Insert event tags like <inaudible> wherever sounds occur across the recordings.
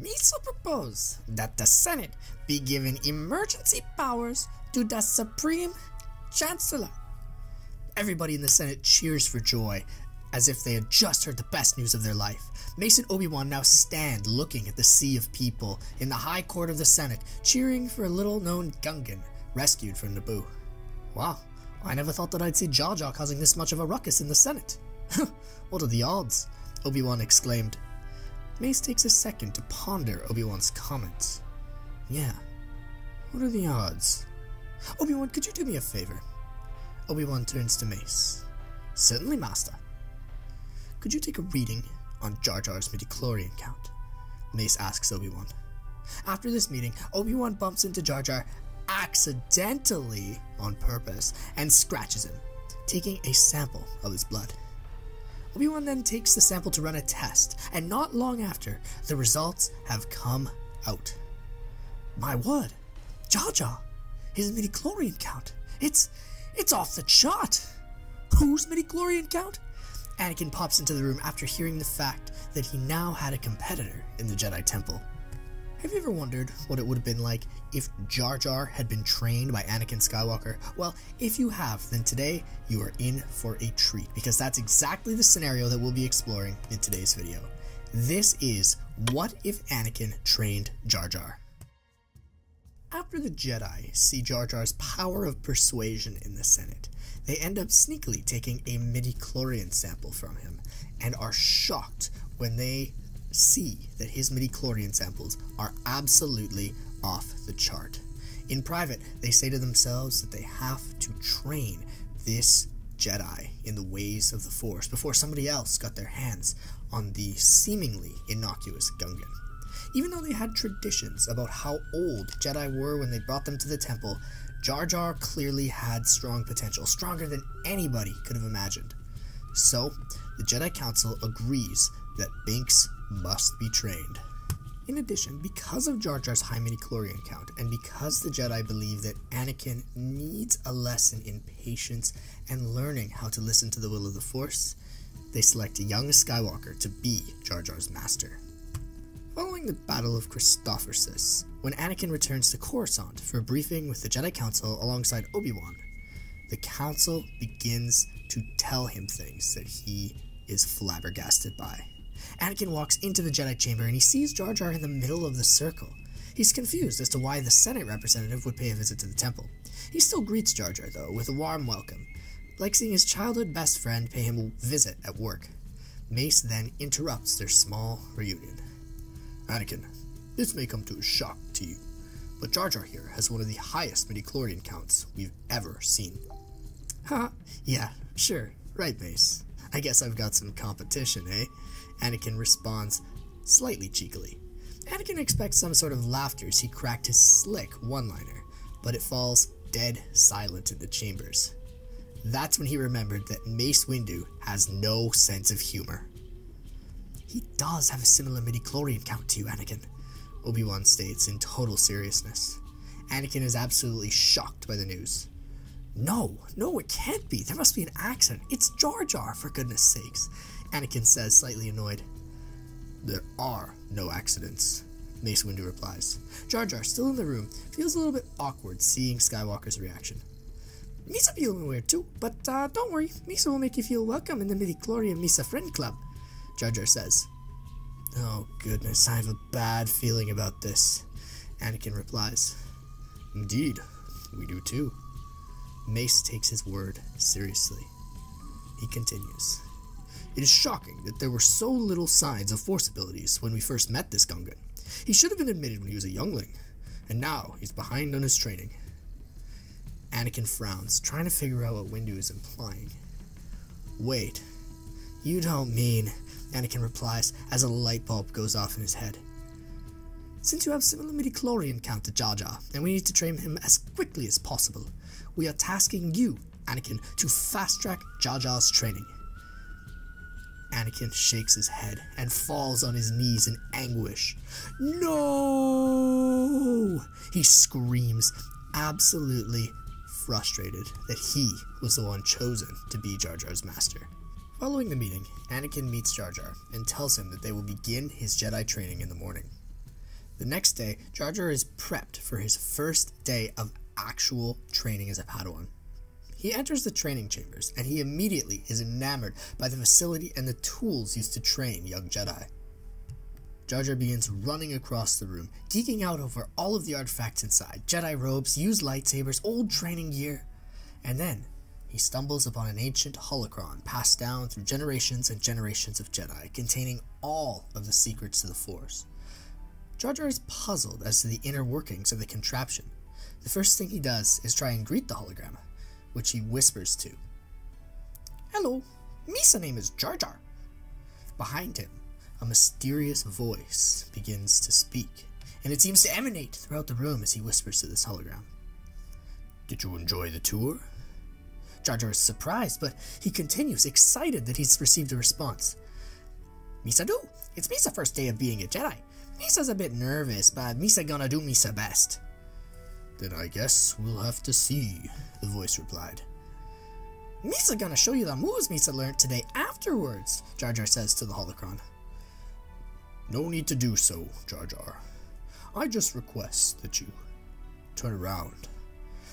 Misa propose that the Senate be given emergency powers to the Supreme Chancellor. Everybody in the Senate cheers for joy, as if they had just heard the best news of their life. Mace and Obi-Wan now stand looking at the sea of people in the high court of the Senate, cheering for a little-known Gungan rescued from Naboo. Wow, I never thought that I'd see Jar Jar causing this much of a ruckus in the Senate. <laughs> what are the odds? Obi-Wan exclaimed. Mace takes a second to ponder Obi-Wan's comments. Yeah, what are the odds? Obi-Wan, could you do me a favor? Obi-Wan turns to Mace. Certainly, Master. Could you take a reading on Jar Jar's midichlorian count? Mace asks Obi-Wan. After this meeting, Obi-Wan bumps into Jar Jar accidentally on purpose and scratches him, taking a sample of his blood. Obi-Wan then takes the sample to run a test, and not long after, the results have come out. My word, Jar Jar, his midichlorian count, it's, it's off the chart. Whose midichlorian count? Anakin pops into the room after hearing the fact that he now had a competitor in the Jedi Temple. Have you ever wondered what it would have been like if Jar Jar had been trained by Anakin Skywalker? Well, if you have, then today you are in for a treat because that's exactly the scenario that we'll be exploring in today's video. This is What If Anakin Trained Jar Jar? After the Jedi see Jar Jar's power of persuasion in the Senate, they end up sneakily taking a midi-chlorian sample from him and are shocked when they see that his midi-chlorian samples are absolutely off the chart. In private, they say to themselves that they have to train this Jedi in the ways of the Force before somebody else got their hands on the seemingly innocuous Gungan. Even though they had traditions about how old Jedi were when they brought them to the temple, Jar Jar clearly had strong potential, stronger than anybody could have imagined. So, the Jedi Council agrees that Binks must be trained. In addition, because of Jar Jar's high midichlorian count, and because the Jedi believe that Anakin needs a lesson in patience and learning how to listen to the will of the Force, they select young Skywalker to be Jar Jar's master. Following the Battle of Christophsis, when Anakin returns to Coruscant for a briefing with the Jedi Council alongside Obi-Wan, the Council begins to tell him things that he is flabbergasted by. Anakin walks into the Jedi chamber and he sees Jar Jar in the middle of the circle. He's confused as to why the Senate representative would pay a visit to the temple. He still greets Jar Jar, though, with a warm welcome, like seeing his childhood best friend pay him a visit at work. Mace then interrupts their small reunion. Anakin, this may come to a shock to you, but Jar Jar here has one of the highest midichlorian counts we've ever seen. Huh, <laughs> yeah, sure, right, Mace. I guess I've got some competition, eh? Anakin responds slightly cheekily. Anakin expects some sort of laughter as he cracked his slick one liner, but it falls dead silent in the chambers. That's when he remembered that Mace Windu has no sense of humor. He does have a similar midichlorian count to you, Anakin, Obi-Wan states in total seriousness. Anakin is absolutely shocked by the news. No, no, it can't be. There must be an accident. It's Jar Jar, for goodness sakes. Anakin says, slightly annoyed. There are no accidents, Mace Windu replies. Jar Jar, still in the room, feels a little bit awkward seeing Skywalker's reaction. Misa feeling weird too, but uh, don't worry, Misa will make you feel welcome in the Midichlorian Misa Friend Club, Jar Jar says. Oh goodness, I have a bad feeling about this, Anakin replies. Indeed, we do too. Mace takes his word seriously. He continues. It is shocking that there were so little signs of force abilities when we first met this Gungan. He should have been admitted when he was a youngling, and now he's behind on his training. Anakin frowns, trying to figure out what Windu is implying. Wait, you don't mean, Anakin replies as a light bulb goes off in his head. Since you have similar midichlorian count to Jar Jar, and we need to train him as quickly as possible, we are tasking you, Anakin, to fast track Jar Jar's training. Anakin shakes his head and falls on his knees in anguish. No! He screams, absolutely frustrated that he was the one chosen to be Jar Jar's master. Following the meeting, Anakin meets Jar Jar and tells him that they will begin his Jedi training in the morning. The next day, Jar Jar is prepped for his first day of actual training as a Padawan. He enters the training chambers and he immediately is enamored by the facility and the tools used to train young Jedi. Jar Jar begins running across the room, geeking out over all of the artifacts inside Jedi robes, used lightsabers, old training gear. And then he stumbles upon an ancient holocron passed down through generations and generations of Jedi, containing all of the secrets to the Force. Jar Jar is puzzled as to the inner workings of the contraption. The first thing he does is try and greet the hologram, which he whispers to. Hello, Misa name is Jar Jar. Behind him, a mysterious voice begins to speak, and it seems to emanate throughout the room as he whispers to this hologram. Did you enjoy the tour? Jar Jar is surprised, but he continues, excited that he's received a response. Misa do. It's Misa first day of being a Jedi. Misa's a bit nervous, but Misa gonna do Misa best. Then I guess we'll have to see, the voice replied. Misa gonna show you the moves Misa learned today afterwards, Jar Jar says to the holocron. No need to do so, Jar Jar. I just request that you turn around.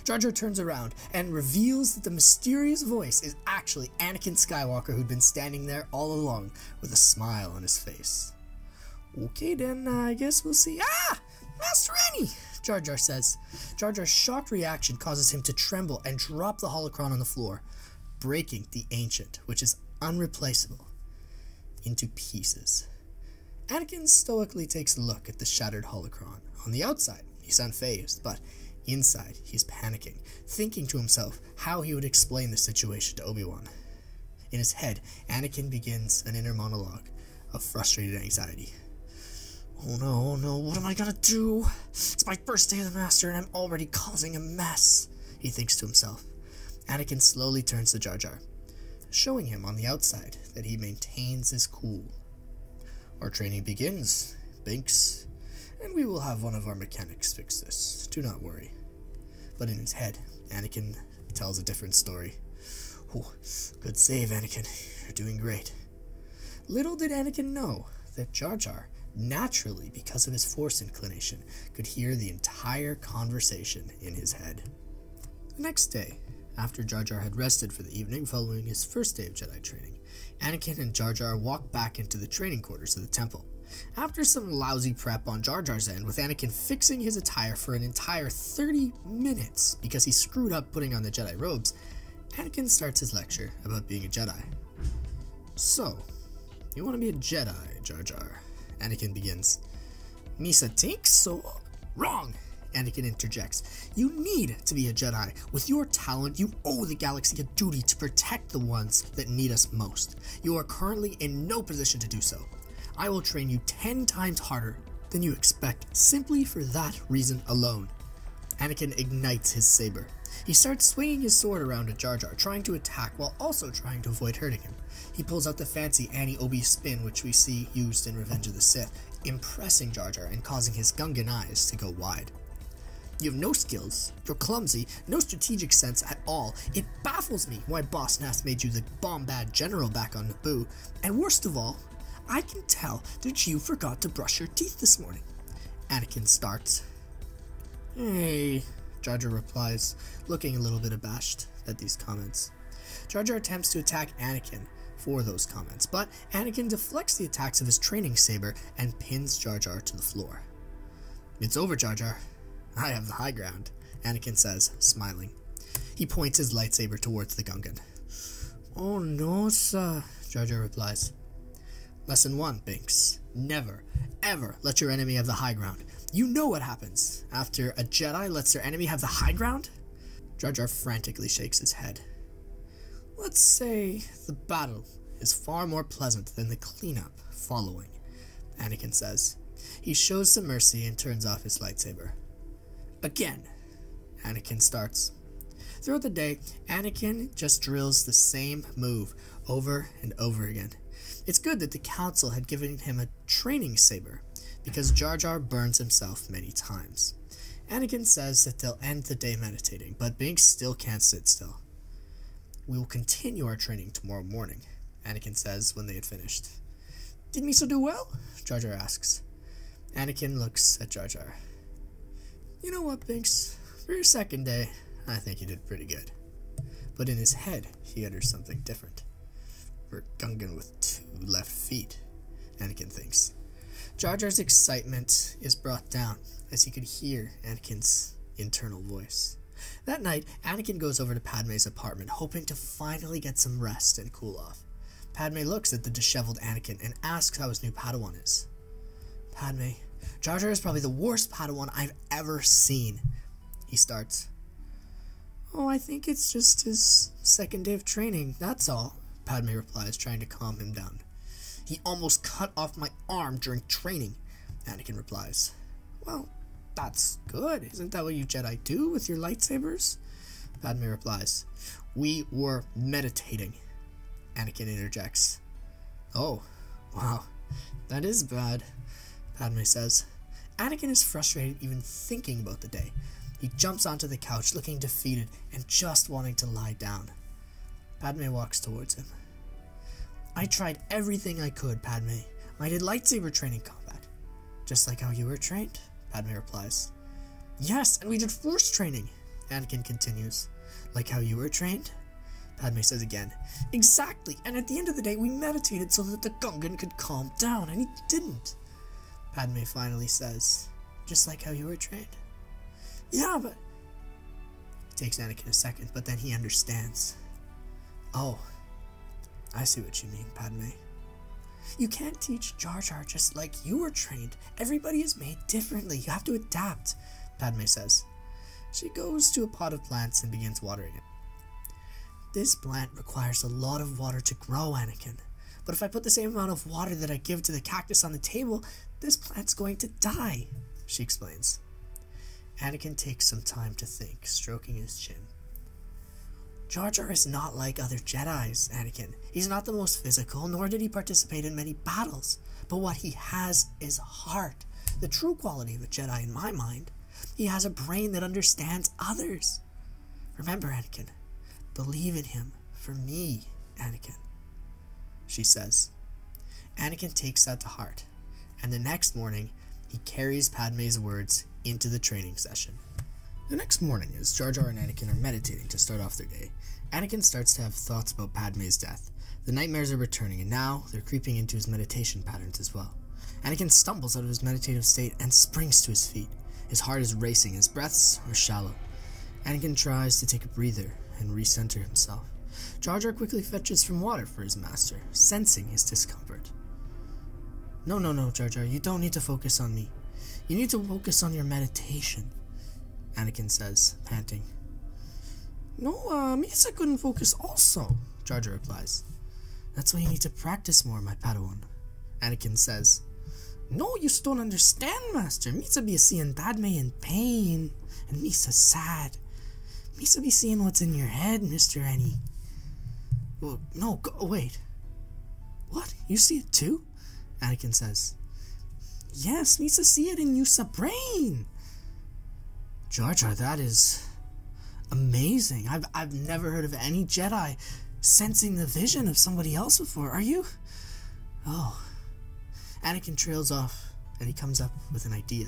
Jar Jar turns around and reveals that the mysterious voice is actually Anakin Skywalker who'd been standing there all along with a smile on his face. Okay, then I guess we'll see. Ah! Master! Jar Jar says. Jar Jar's shocked reaction causes him to tremble and drop the holocron on the floor, breaking the ancient, which is unreplaceable, into pieces. Anakin stoically takes a look at the shattered holocron. On the outside, he's unfazed, but inside, he's panicking, thinking to himself how he would explain the situation to Obi-Wan. In his head, Anakin begins an inner monologue of frustrated anxiety. Oh no, oh no, what am I gonna do? It's my first day of the Master and I'm already causing a mess, he thinks to himself. Anakin slowly turns to Jar Jar, showing him on the outside that he maintains his cool. Our training begins, Binks, and we will have one of our mechanics fix this. Do not worry. But in his head, Anakin tells a different story. Oh, good save, Anakin. You're doing great. Little did Anakin know that Jar Jar naturally, because of his force inclination, could hear the entire conversation in his head. The next day, after Jar Jar had rested for the evening following his first day of Jedi training, Anakin and Jar Jar walked back into the training quarters of the temple. After some lousy prep on Jar Jar's end, with Anakin fixing his attire for an entire 30 minutes because he screwed up putting on the Jedi robes, Anakin starts his lecture about being a Jedi. So, you want to be a Jedi, Jar Jar? Anakin begins. Misa thinks so. Wrong! Anakin interjects. You need to be a Jedi. With your talent, you owe the galaxy a duty to protect the ones that need us most. You are currently in no position to do so. I will train you ten times harder than you expect, simply for that reason alone. Anakin ignites his saber. He starts swinging his sword around at Jar Jar, trying to attack while also trying to avoid hurting him. He pulls out the fancy Annie Obi spin, which we see used in Revenge of the Sith, impressing Jar Jar and causing his Gungan eyes to go wide. You have no skills, you're clumsy, no strategic sense at all. It baffles me why Boss Nass made you the Bombad General back on Naboo, and worst of all, I can tell that you forgot to brush your teeth this morning. Anakin starts. Hey, Jar Jar replies, looking a little bit abashed at these comments. Jar Jar attempts to attack Anakin, for those comments, but Anakin deflects the attacks of his training saber and pins Jar Jar to the floor. It's over, Jar Jar. I have the high ground, Anakin says, smiling. He points his lightsaber towards the Gungan. Oh no, sir, Jar Jar replies. Lesson 1, Binks. Never, ever let your enemy have the high ground. You know what happens after a Jedi lets their enemy have the high ground? Jar Jar frantically shakes his head. Let's say the battle is far more pleasant than the cleanup following, Anakin says. He shows some mercy and turns off his lightsaber. Again, Anakin starts. Throughout the day, Anakin just drills the same move over and over again. It's good that the Council had given him a training saber, because Jar Jar burns himself many times. Anakin says that they'll end the day meditating, but Binks still can't sit still. We will continue our training tomorrow morning, Anakin says when they had finished. Did Misa do well? Jar Jar asks. Anakin looks at Jar Jar. You know what, Binks? For your second day, I think you did pretty good. But in his head, he utters something different. For Gungan with two left feet, Anakin thinks. Jar Jar's excitement is brought down as he could hear Anakin's internal voice. That night, Anakin goes over to Padme's apartment, hoping to finally get some rest and cool off. Padme looks at the disheveled Anakin and asks how his new Padawan is. Padme, Jar Jar is probably the worst Padawan I've ever seen. He starts. Oh, I think it's just his second day of training, that's all, Padme replies, trying to calm him down. He almost cut off my arm during training, Anakin replies. Well, that's good. Isn't that what you Jedi do with your lightsabers? Padme replies. We were meditating. Anakin interjects. Oh, wow. That is bad, Padme says. Anakin is frustrated even thinking about the day. He jumps onto the couch looking defeated and just wanting to lie down. Padme walks towards him. I tried everything I could, Padme. I did lightsaber training combat. Just like how you were trained, Padme replies. Yes, and we did force training, Anakin continues. Like how you were trained? Padme says again. Exactly, and at the end of the day, we meditated so that the Gungan could calm down, and he didn't. Padme finally says, Just like how you were trained? Yeah, but. It takes Anakin a second, but then he understands. Oh, I see what you mean, Padme. You can't teach Jar Jar just like you were trained. Everybody is made differently. You have to adapt, Padme says. She goes to a pot of plants and begins watering it. This plant requires a lot of water to grow, Anakin. But if I put the same amount of water that I give to the cactus on the table, this plant's going to die, she explains. Anakin takes some time to think, stroking his chin. Jar Jar is not like other Jedi's, Anakin. He's not the most physical, nor did he participate in many battles. But what he has is heart, the true quality of a Jedi in my mind. He has a brain that understands others. Remember, Anakin, believe in him for me, Anakin, she says. Anakin takes that to heart, and the next morning, he carries Padme's words into the training session. The next morning, as Jar Jar and Anakin are meditating to start off their day, Anakin starts to have thoughts about Padme's death. The nightmares are returning, and now they're creeping into his meditation patterns as well. Anakin stumbles out of his meditative state and springs to his feet. His heart is racing, his breaths are shallow. Anakin tries to take a breather and recenter himself. Jar Jar quickly fetches from water for his master, sensing his discomfort. No, no, no, Jar Jar, you don't need to focus on me. You need to focus on your meditation. Anakin says, panting. No, uh, Misa couldn't focus also, Jar Jar replies. That's why you need to practice more, my Padawan. Anakin says. No, you don't understand, Master. Misa be seeing Padme in pain, and Misa sad. Misa be seeing what's in your head, Mr. Annie. Well, no, go, wait. What? You see it too? Anakin says. Yes, Misa see it in Yusa brain. Jar Jar, that is amazing. I've, I've never heard of any Jedi sensing the vision of somebody else before. Are you? Oh. Anakin trails off and he comes up with an idea.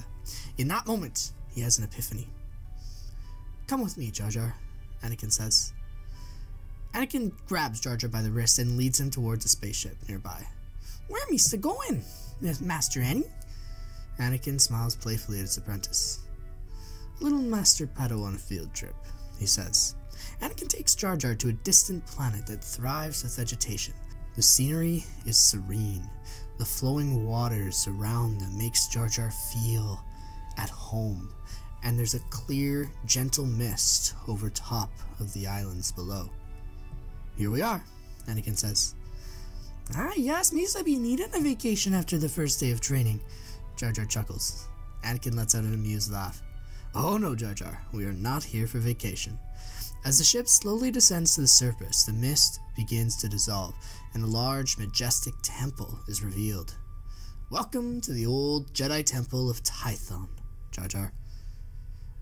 In that moment, he has an epiphany. Come with me, Jar Jar, Anakin says. Anakin grabs Jar Jar by the wrist and leads him towards a spaceship nearby. Where am I going, Master Annie? Anakin smiles playfully at his apprentice. Little Master Padawan field trip, he says. Anakin takes Jar Jar to a distant planet that thrives with vegetation. The scenery is serene. The flowing waters around them makes Jar Jar feel at home. And there's a clear, gentle mist over top of the islands below. Here we are, Anakin says. Ah, yes, Misa be needing a vacation after the first day of training. Jar Jar chuckles. Anakin lets out an amused laugh. Oh no, Jar Jar, we are not here for vacation. As the ship slowly descends to the surface, the mist begins to dissolve, and a large, majestic temple is revealed. Welcome to the old Jedi Temple of Tython, Jar Jar.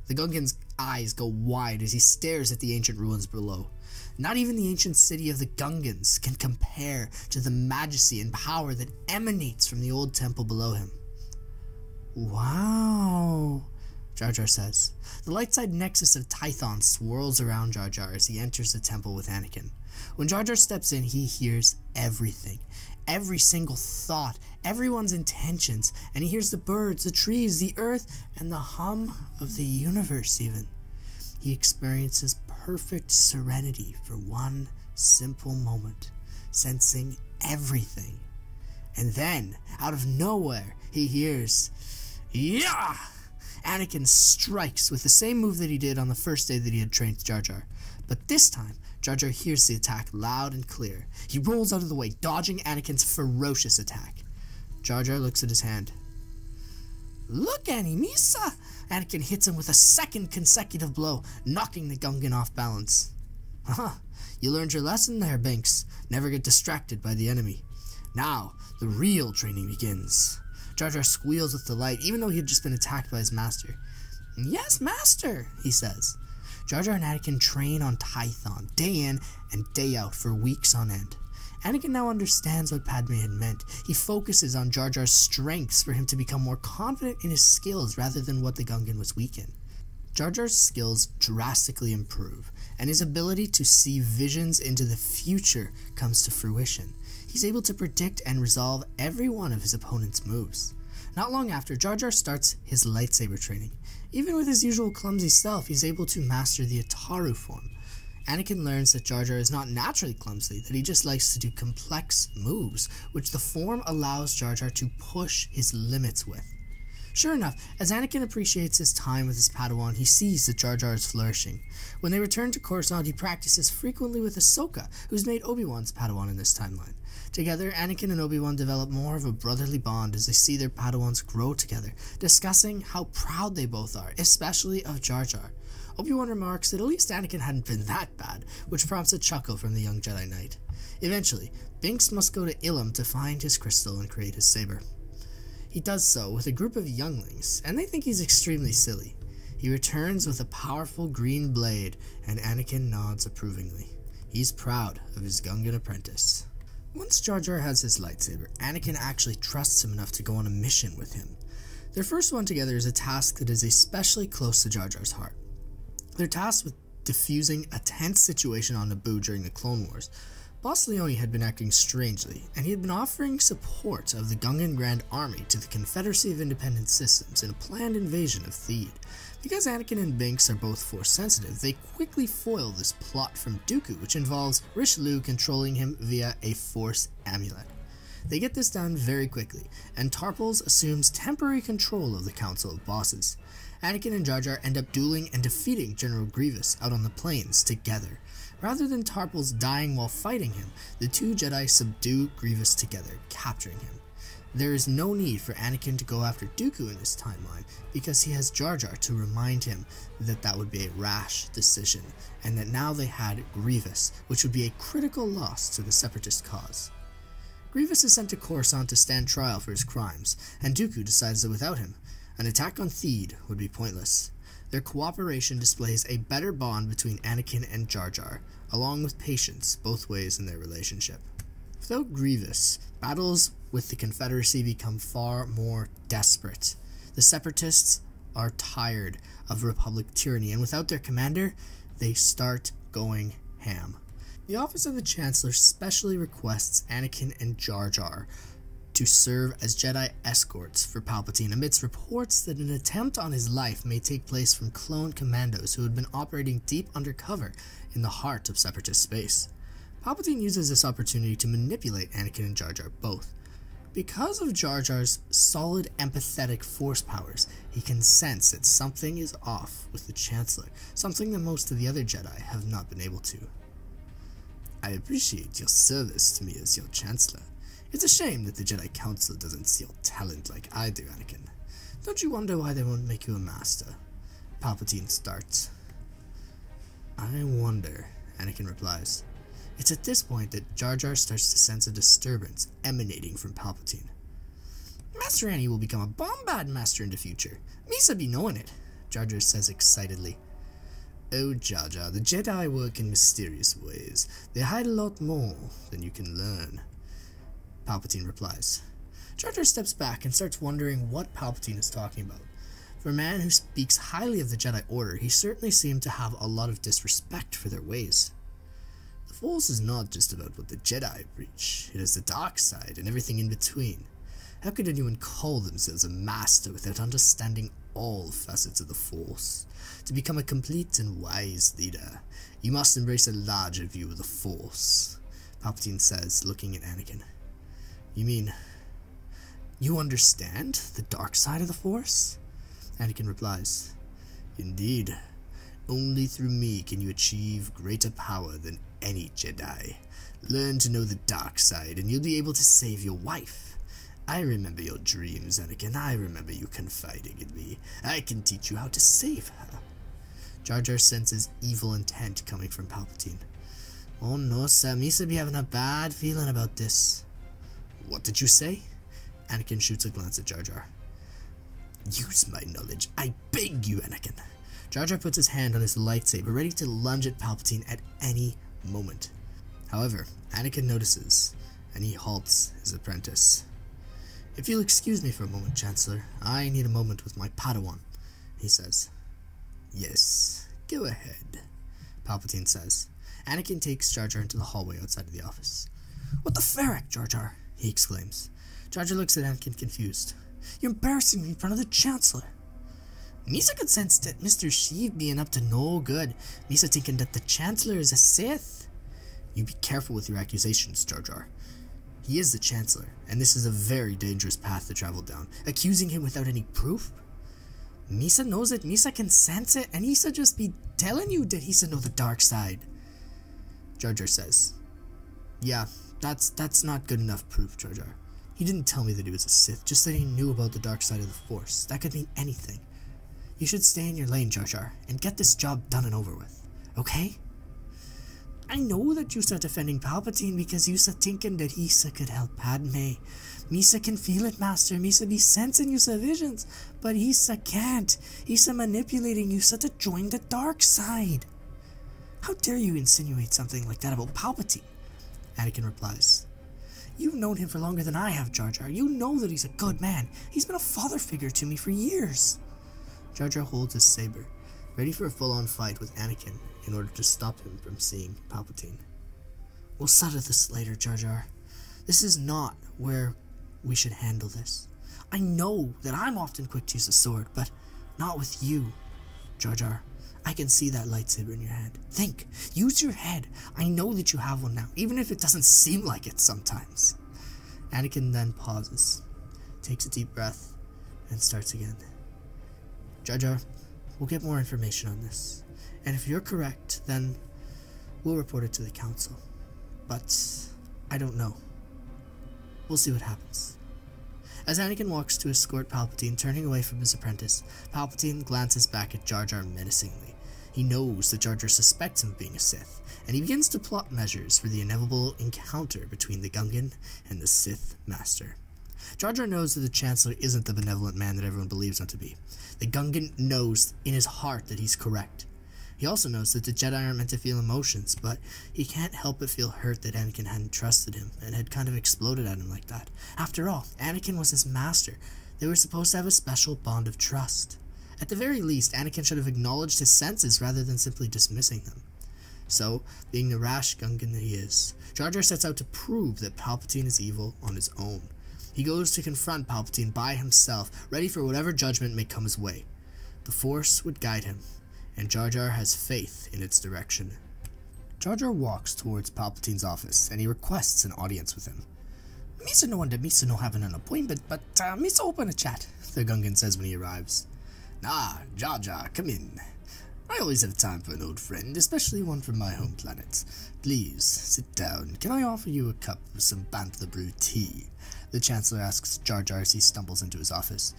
The Gungan's eyes go wide as he stares at the ancient ruins below. Not even the ancient city of the Gungans can compare to the majesty and power that emanates from the old temple below him. Wow, Jar Jar says. The light side nexus of Tython swirls around Jar Jar as he enters the temple with Anakin. When Jar Jar steps in, he hears everything. Every single thought, everyone's intentions, and he hears the birds, the trees, the earth, and the hum of the universe, even. He experiences perfect serenity for one simple moment, sensing everything. And then, out of nowhere, he hears, Yeah! Anakin strikes with the same move that he did on the first day that he had trained Jar Jar. But this time, Jar Jar hears the attack loud and clear. He rolls out of the way, dodging Anakin's ferocious attack. Jar Jar looks at his hand. Look, Annie Misa! Anakin hits him with a second consecutive blow, knocking the Gungan off balance. Huh, you learned your lesson there, Binks. Never get distracted by the enemy. Now, the real training begins. Jar Jar squeals with delight, even though he had just been attacked by his master. Yes, master, he says. Jar Jar and Anakin train on Tython, day in and day out for weeks on end. Anakin now understands what Padme had meant. He focuses on Jar Jar's strengths for him to become more confident in his skills rather than what the Gungan was weak in. Jar Jar's skills drastically improve, and his ability to see visions into the future comes to fruition. He's able to predict and resolve every one of his opponent's moves. Not long after, Jar Jar starts his lightsaber training. Even with his usual clumsy self, he's able to master the Ataru form. Anakin learns that Jar Jar is not naturally clumsy, that he just likes to do complex moves, which the form allows Jar Jar to push his limits with. Sure enough, as Anakin appreciates his time with his Padawan, he sees that Jar Jar is flourishing. When they return to Coruscant, he practices frequently with Ahsoka, who's made Obi-Wan's Padawan in this timeline. Together, Anakin and Obi-Wan develop more of a brotherly bond as they see their Padawans grow together, discussing how proud they both are, especially of Jar Jar. Obi-Wan remarks that at least Anakin hadn't been that bad, which prompts a chuckle from the young Jedi Knight. Eventually, Binks must go to Ilum to find his crystal and create his saber. He does so with a group of younglings, and they think he's extremely silly. He returns with a powerful green blade, and Anakin nods approvingly. He's proud of his Gungan apprentice. Once Jar Jar has his lightsaber, Anakin actually trusts him enough to go on a mission with him. Their first one together is a task that is especially close to Jar Jar's heart. They're tasked with diffusing a tense situation on Naboo during the Clone Wars, Boss Lyonie had been acting strangely, and he had been offering support of the Gungan Grand Army to the Confederacy of Independent Systems in a planned invasion of Theed. Because Anakin and Binks are both Force sensitive, they quickly foil this plot from Dooku, which involves Rish Loo controlling him via a Force amulet. They get this done very quickly, and Tarpals assumes temporary control of the Council of Bosses. Anakin and Jar Jar end up dueling and defeating General Grievous out on the plains together. Rather than Tarpals dying while fighting him, the two Jedi subdue Grievous together, capturing him. There is no need for Anakin to go after Dooku in this timeline because he has Jar Jar to remind him that that would be a rash decision and that now they had Grievous, which would be a critical loss to the Separatist cause. Grievous is sent to Coruscant to stand trial for his crimes, and Dooku decides that without him, an attack on Theed would be pointless. Their cooperation displays a better bond between Anakin and Jar Jar, along with patience both ways in their relationship. Without Grievous, battles with the Confederacy become far more desperate. The Separatists are tired of Republic tyranny, and without their commander, they start going ham. The Office of the Chancellor specially requests Anakin and Jar Jar to serve as Jedi escorts for Palpatine amidst reports that an attempt on his life may take place from clone commandos who had been operating deep undercover in the heart of Separatist space. Palpatine uses this opportunity to manipulate Anakin and Jar Jar both. Because of Jar Jar's solid empathetic force powers, he can sense that something is off with the Chancellor, something that most of the other Jedi have not been able to. I appreciate your service to me as your Chancellor, it's a shame that the Jedi Council doesn't see your talent like I do, Anakin. Don't you wonder why they won't make you a master? Palpatine starts. I wonder, Anakin replies. It's at this point that Jar Jar starts to sense a disturbance emanating from Palpatine. Master Annie will become a bombad master in the future. Misa be knowing it, Jar Jar says excitedly. Oh, Jar Jar, the Jedi work in mysterious ways. They hide a lot more than you can learn. Palpatine replies. Jar Jar steps back and starts wondering what Palpatine is talking about. For a man who speaks highly of the Jedi Order, he certainly seemed to have a lot of disrespect for their ways. Force is not just about what the Jedi preach, it is the dark side and everything in between. How could anyone call themselves a master without understanding all facets of the Force? To become a complete and wise leader, you must embrace a larger view of the Force, Palpatine says, looking at Anakin. You mean, you understand the dark side of the Force? Anakin replies, Indeed, only through me can you achieve greater power than any Jedi. Learn to know the dark side, and you'll be able to save your wife. I remember your dreams, Anakin. I remember you confiding in me. I can teach you how to save her. Jar Jar senses evil intent coming from Palpatine. Oh no, sir. Misa be having a bad feeling about this. What did you say? Anakin shoots a glance at Jar Jar. Use my knowledge. I beg you, Anakin. Jar Jar puts his hand on his lightsaber, ready to lunge at Palpatine at any moment. However, Anakin notices, and he halts his apprentice. If you'll excuse me for a moment, Chancellor, I need a moment with my Padawan, he says. Yes, go ahead, Palpatine says. Anakin takes Jar Jar into the hallway outside of the office. What the ferret, Jar Jar? he exclaims. Jar Jar looks at Anakin confused. You're embarrassing me in front of the Chancellor. Misa could sense that Mr. Sheev being up to no good. Misa thinking that the Chancellor is a Sith. You be careful with your accusations, Jar Jar. He is the Chancellor, and this is a very dangerous path to travel down. Accusing him without any proof? Misa knows it, Misa can sense it, and Misa just be telling you that Misa know the dark side. Jar Jar says, Yeah, that's that's not good enough proof, Jar Jar. He didn't tell me that he was a Sith, just that he knew about the dark side of the Force. That could mean anything. You should stay in your lane, Jar, and get this job done and over with. Okay? I know that you are defending Palpatine because you are thinking that Issa could help Padme. Misa can feel it, Master. Misa be sensing you visions, but Issa can't. Issa manipulating you to join the dark side. How dare you insinuate something like that about Palpatine? Anakin replies. You've known him for longer than I have, Jar Jar. You know that he's a good man. He's been a father figure to me for years. Jar Jar holds his saber, ready for a full-on fight with Anakin in order to stop him from seeing Palpatine. We'll settle this later, Jar Jar. This is not where we should handle this. I know that I'm often quick to use the sword, but not with you, Jar Jar. I can see that lightsaber in your hand. Think. Use your head. I know that you have one now, even if it doesn't seem like it sometimes. Anakin then pauses, takes a deep breath, and starts again. Jar Jar, we'll get more information on this. And if you're correct, then we'll report it to the council. But I don't know. We'll see what happens. As Anakin walks to escort Palpatine, turning away from his apprentice, Palpatine glances back at Jar Jar menacingly. He knows that Jar Jar suspects him of being a Sith, and he begins to plot measures for the inevitable encounter between the Gungan and the Sith Master. Jar Jar knows that the Chancellor isn't the benevolent man that everyone believes him to be. The Gungan knows in his heart that he's correct. He also knows that the Jedi aren't meant to feel emotions, but he can't help but feel hurt that Anakin hadn't trusted him and had kind of exploded at him like that. After all, Anakin was his master. They were supposed to have a special bond of trust. At the very least, Anakin should have acknowledged his senses rather than simply dismissing them. So, being the rash Gungan that he is, Jar Jar sets out to prove that Palpatine is evil on his own. He goes to confront Palpatine by himself, ready for whatever judgment may come his way. The Force would guide him, and Jar Jar has faith in its direction. Jar Jar walks towards Palpatine's office, and he requests an audience with him. Misa no wonder Misa no having an appointment, but uh, Misa open a chat, the Gungan says when he arrives. Ah, Jar Jar, come in. I always have time for an old friend, especially one from my home planet. Please, sit down. Can I offer you a cup of some Bantha Brew tea? The Chancellor asks Jar Jar as he stumbles into his office.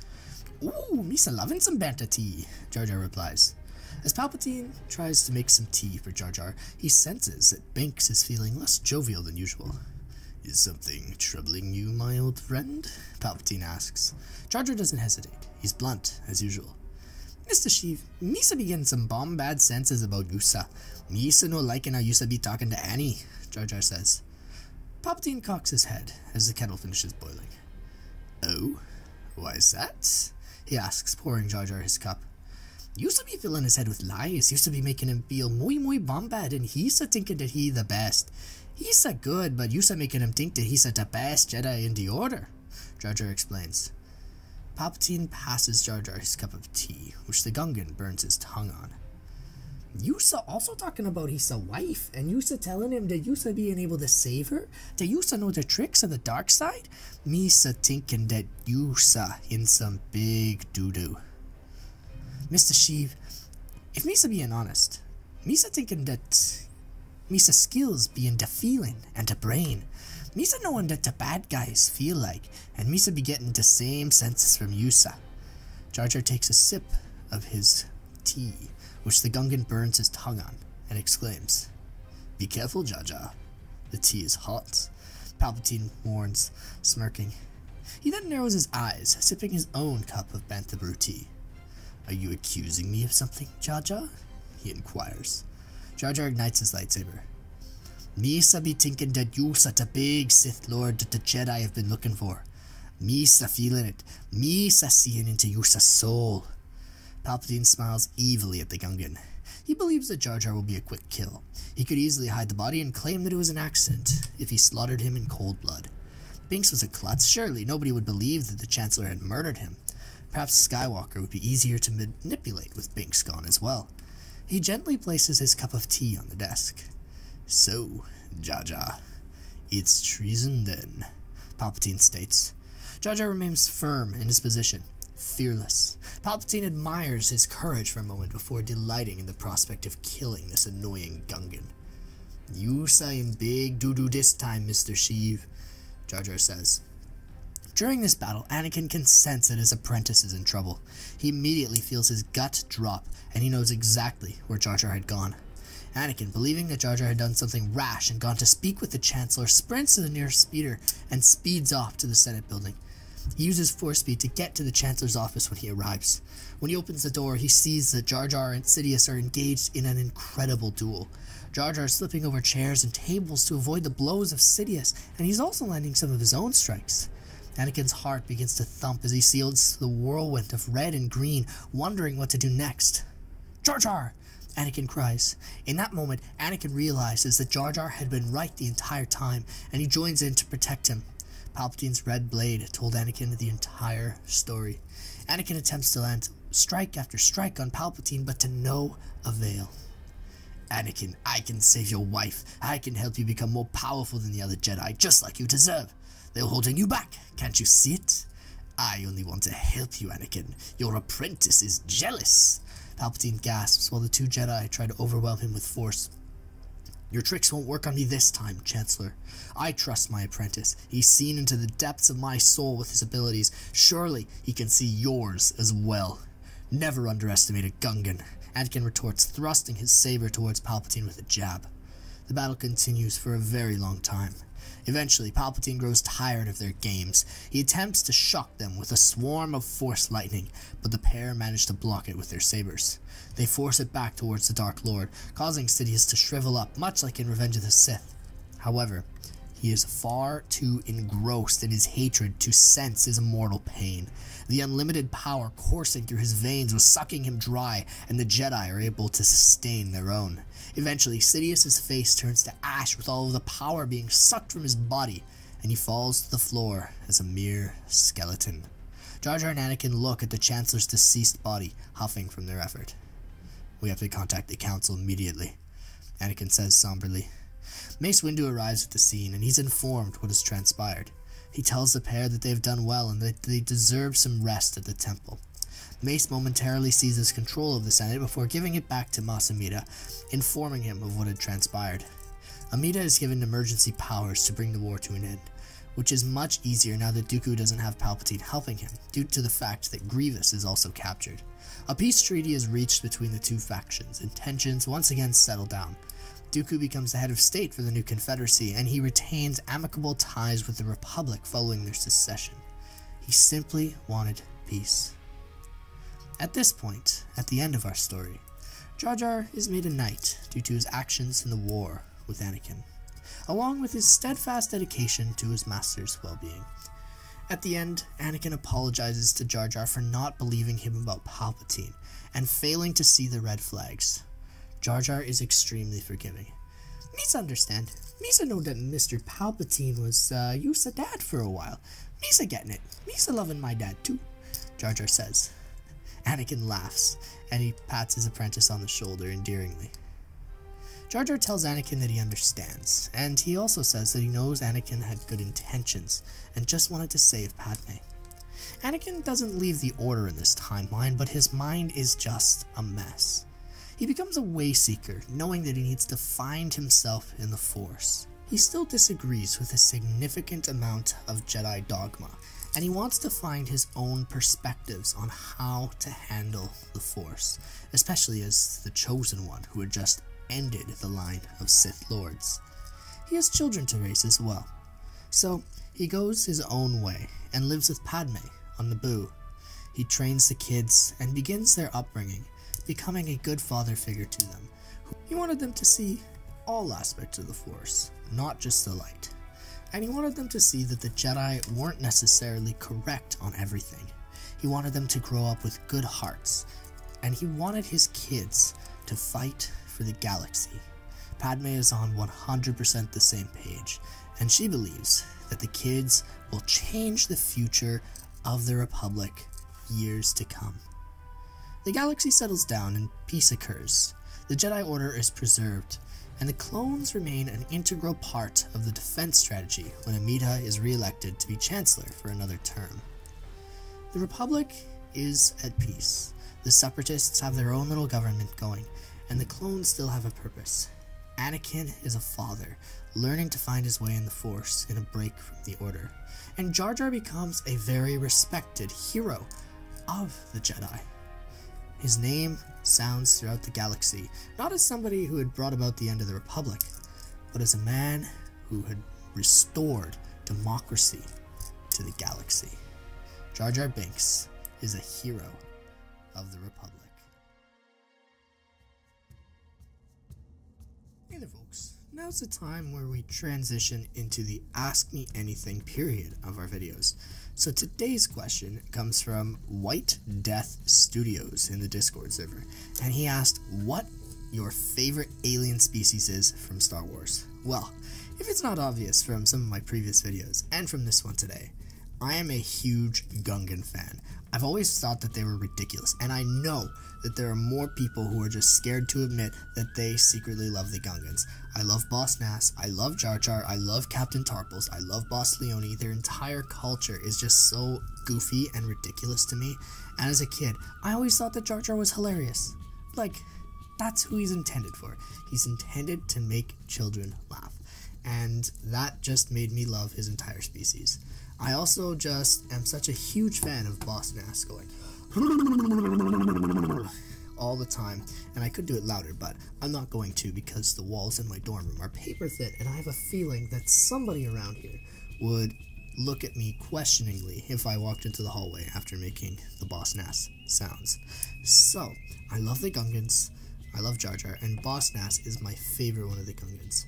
Ooh, Misa loving some Bantha tea, Jar Jar replies. As Palpatine tries to make some tea for Jar Jar, he senses that Binks is feeling less jovial than usual. Is something troubling you, my old friend? Palpatine asks. Jar Jar doesn't hesitate. He's blunt, as usual. Mr. Sheev, Misa be getting some bomb bad senses about Yusa. Misa no liking how Yusa be talking to Annie, Jar Jar says. Palpatine cocks his head as the kettle finishes boiling. Oh, why is that? He asks, pouring Jar Jar his cup. Used to be filling his head with lies, used to be making him feel muy muy bombad, and he's a thinking that he the best. He's a good, but used to making him think that he's a the best Jedi in the Order, Jar Jar explains. Palpatine passes Jar Jar his cup of tea, which the Gungan burns his tongue on. Yusa also talking about his wife, and Yusa telling him that Yusa being able to save her, that Yusa know the tricks of the dark side. Misa thinking that Yusa in some big doo-doo. Mr. Sheev, if Misa being honest, Misa thinking that Misa skills being the feeling and the brain. Misa knowing that the bad guys feel like, and Misa be getting the same senses from Yusa. Jar Jar takes a sip of his tea which the Gungan burns his tongue on, and exclaims, Be careful, Jar. The tea is hot. Palpatine warns, smirking. He then narrows his eyes, sipping his own cup of bantha brew tea. Are you accusing me of something, Jar? He inquires. Jar ignites his lightsaber. Misa be thinking that you such a big Sith Lord that the Jedi have been looking for. Misa feeling it. Misa seeing into Yusa's soul. Palpatine smiles evilly at the Gungan. He believes that Jar Jar will be a quick kill. He could easily hide the body and claim that it was an accident if he slaughtered him in cold blood. Binks was a klutz, surely nobody would believe that the Chancellor had murdered him. Perhaps Skywalker would be easier to manipulate with Binks gone as well. He gently places his cup of tea on the desk. So, Jar Jar, it's treason then, Palpatine states. Jar Jar remains firm in his position fearless. Palpatine admires his courage for a moment before delighting in the prospect of killing this annoying Gungan. You saying big doo-doo this time, Mr. Sheev, Jar Jar says. During this battle, Anakin can sense that his apprentice is in trouble. He immediately feels his gut drop, and he knows exactly where Jar Jar had gone. Anakin, believing that Jar Jar had done something rash and gone to speak with the Chancellor, sprints to the nearest speeder and speeds off to the Senate building. He uses force speed to get to the Chancellor's office when he arrives. When he opens the door, he sees that Jar Jar and Sidious are engaged in an incredible duel. Jar Jar is slipping over chairs and tables to avoid the blows of Sidious, and he's also landing some of his own strikes. Anakin's heart begins to thump as he seals the whirlwind of red and green, wondering what to do next. Jar Jar! Anakin cries. In that moment, Anakin realizes that Jar Jar had been right the entire time, and he joins in to protect him. Palpatine's red blade told Anakin the entire story. Anakin attempts to land strike after strike on Palpatine, but to no avail. Anakin, I can save your wife. I can help you become more powerful than the other Jedi, just like you deserve. They're holding you back. Can't you see it? I only want to help you, Anakin. Your apprentice is jealous. Palpatine gasps while the two Jedi try to overwhelm him with force. Your tricks won't work on me this time, Chancellor. I trust my apprentice. He's seen into the depths of my soul with his abilities. Surely he can see yours as well. Never underestimate a Gungan. Anakin retorts, thrusting his saber towards Palpatine with a jab. The battle continues for a very long time. Eventually, Palpatine grows tired of their games. He attempts to shock them with a swarm of Force lightning, but the pair manage to block it with their sabers. They force it back towards the Dark Lord, causing Sidious to shrivel up, much like in Revenge of the Sith. However, he is far too engrossed in his hatred to sense his mortal pain. The unlimited power coursing through his veins was sucking him dry, and the Jedi are able to sustain their own. Eventually, Sidious's face turns to ash with all of the power being sucked from his body, and he falls to the floor as a mere skeleton. Jar Jar and Anakin look at the Chancellor's deceased body, huffing from their effort. We have to contact the Council immediately, Anakin says somberly. Mace Windu arrives at the scene, and he's informed what has transpired. He tells the pair that they have done well and that they deserve some rest at the temple. Mace momentarily seizes control of the Senate before giving it back to Mas Amedda, informing him of what had transpired. Amedda is given emergency powers to bring the war to an end, which is much easier now that Dooku doesn't have Palpatine helping him, due to the fact that Grievous is also captured. A peace treaty is reached between the two factions, and tensions once again settle down. Dooku becomes the head of state for the new Confederacy, and he retains amicable ties with the Republic following their secession. He simply wanted peace. At this point, at the end of our story, Jar Jar is made a knight due to his actions in the war with Anakin, along with his steadfast dedication to his master's well being. At the end, Anakin apologizes to Jar Jar for not believing him about Palpatine and failing to see the red flags. Jar Jar is extremely forgiving. Misa understand. Misa know that Mr. Palpatine was uh, to dad for a while. Misa getting it. Misa loving my dad too, Jar Jar says. Anakin laughs, and he pats his apprentice on the shoulder endearingly. Jar Jar tells Anakin that he understands, and he also says that he knows Anakin had good intentions and just wanted to save Padme. Anakin doesn't leave the Order in this timeline, but his mind is just a mess. He becomes a wayseeker, knowing that he needs to find himself in the Force. He still disagrees with a significant amount of Jedi dogma, and he wants to find his own perspectives on how to handle the Force, especially as the Chosen One who had just ended the line of Sith Lords. He has children to raise as well. So he goes his own way and lives with Padme on Naboo. He trains the kids and begins their upbringing, becoming a good father figure to them. He wanted them to see all aspects of the Force, not just the light. And he wanted them to see that the Jedi weren't necessarily correct on everything. He wanted them to grow up with good hearts, and he wanted his kids to fight for the galaxy. Padme is on 100% the same page, and she believes that the kids will change the future of the Republic years to come. The galaxy settles down and peace occurs. The Jedi Order is preserved, and the clones remain an integral part of the defense strategy when Amida is re-elected to be Chancellor for another term. The Republic is at peace. The Separatists have their own little government going, and the clones still have a purpose. Anakin is a father, learning to find his way in the Force in a break from the Order, and Jar Jar becomes a very respected hero of the Jedi. His name sounds throughout the galaxy, not as somebody who had brought about the end of the Republic, but as a man who had restored democracy to the galaxy. Jar Jar Binks is a hero of the Republic. Hey there, folks. Now's the time where we transition into the Ask Me Anything period of our videos. So today's question comes from White Death Studios in the Discord server, and he asked what your favorite alien species is from Star Wars. Well, if it's not obvious from some of my previous videos and from this one today, I am a huge Gungan fan. I've always thought that they were ridiculous, and I know that there are more people who are just scared to admit that they secretly love the Gungans. I love Boss Nass, I love Jar Jar, I love Captain Tarpals, I love Boss Lyonie. Their entire culture is just so goofy and ridiculous to me. And as a kid, I always thought that Jar Jar was hilarious. Like, that's who he's intended for. He's intended to make children laugh. And that just made me love his entire species. I also just am such a huge fan of Boss Nass going all the time, and I could do it louder, but I'm not going to because the walls in my dorm room are paper thin, and I have a feeling that somebody around here would look at me questioningly if I walked into the hallway after making the Boss Nass sounds. So, I love the Gungans, I love Jar Jar, and Boss Nass is my favorite one of the Gungans.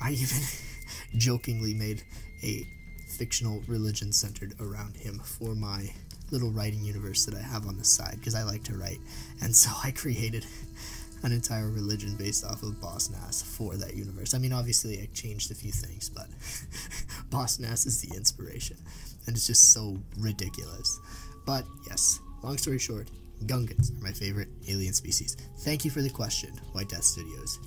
I even <laughs> jokingly made a fictional religion centered around him for my little writing universe that I have on the side because I like to write. And so I created an entire religion based off of Boss Nass for that universe. I mean, obviously, I changed a few things, but <laughs> Boss Nass is the inspiration. And it's just so ridiculous. But yes, long story short, Gungans are my favorite alien species. Thank you for the question, White Death Studios.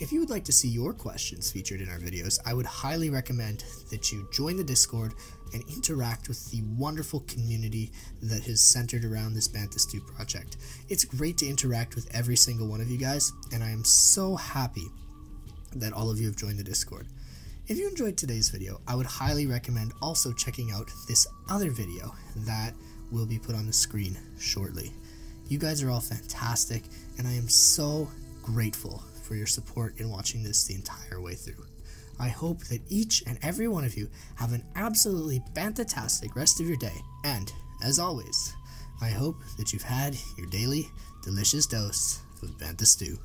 If you would like to see your questions featured in our videos, I would highly recommend that you join the Discord and interact with the wonderful community that is centered around this Bantha Stew project. It's great to interact with every single one of you guys, and I am so happy that all of you have joined the Discord. If you enjoyed today's video, I would highly recommend also checking out this other video that will be put on the screen shortly. You guys are all fantastic, and I am so grateful for your support in watching this the entire way through. I hope that each and every one of you have an absolutely fantastic rest of your day, and, as always, I hope that you've had your daily delicious dose of Bantha Stew.